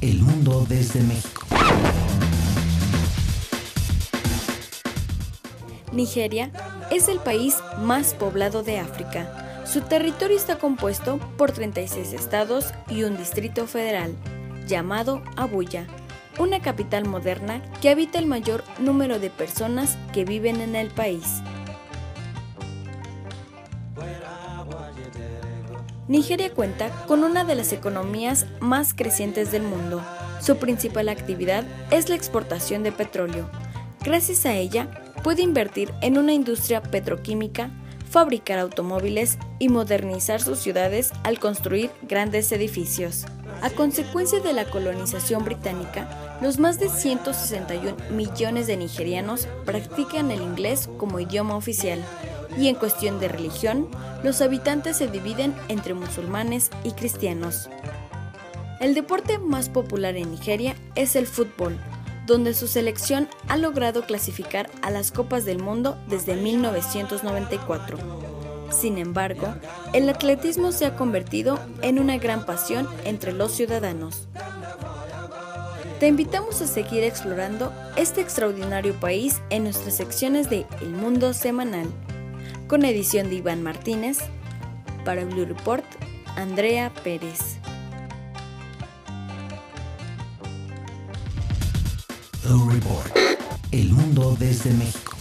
El mundo desde México. Nigeria es el país más poblado de África. Su territorio está compuesto por 36 estados y un distrito federal, llamado Abuya, una capital moderna que habita el mayor número de personas que viven en el país. Nigeria cuenta con una de las economías más crecientes del mundo. Su principal actividad es la exportación de petróleo. Gracias a ella, puede invertir en una industria petroquímica, fabricar automóviles y modernizar sus ciudades al construir grandes edificios. A consecuencia de la colonización británica, los más de 161 millones de nigerianos practican el inglés como idioma oficial y en cuestión de religión, los habitantes se dividen entre musulmanes y cristianos. El deporte más popular en Nigeria es el fútbol, donde su selección ha logrado clasificar a las Copas del Mundo desde 1994. Sin embargo, el atletismo se ha convertido en una gran pasión entre los ciudadanos. Te invitamos a seguir explorando este extraordinario país en nuestras secciones de El Mundo Semanal, con edición de Iván Martínez, para Blue Report, Andrea Pérez. The Report. El mundo desde México.